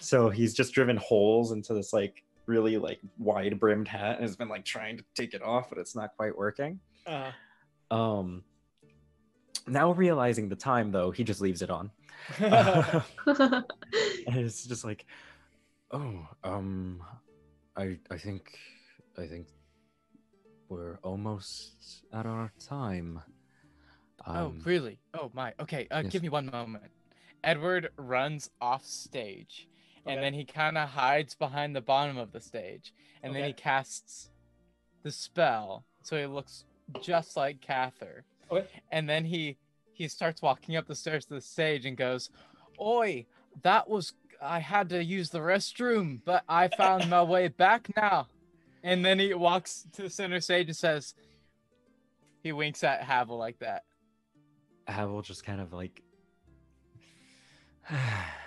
So he's just driven holes into this like really like wide brimmed hat and has been like trying to take it off, but it's not quite working. Uh, Um now realizing the time though, he just leaves it on. Uh-huh. and it's just like, oh, um, I I think I think we're almost at our time. oh, Um, really? Oh my. Okay, uh, yes. give me one moment. Edward runs off stage, and Okay. then he kind of hides behind the bottom of the stage, and then he casts the spell, so he looks just like Kathyr. Okay. And then he he starts walking up the stairs to the stage and goes, "Oi, that was I had to use the restroom, but I found my way back now." And then he walks to the center stage and says, he winks at Havel like that. Havel just kind of like